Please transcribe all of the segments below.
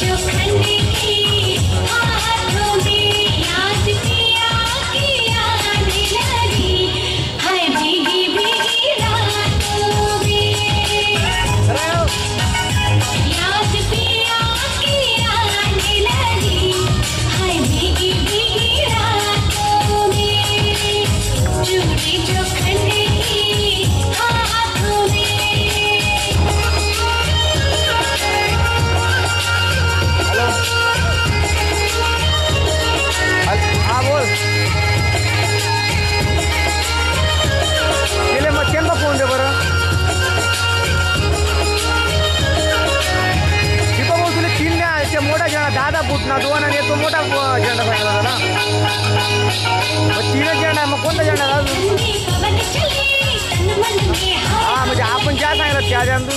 you ये तो मोटा झंडा फहरा था ना तीनों झंडा मग कोणता झंडा था हा म्हणजे आपण ज्या सांगितलं त्या जाणतो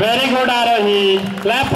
Very good, Arahi. Clap.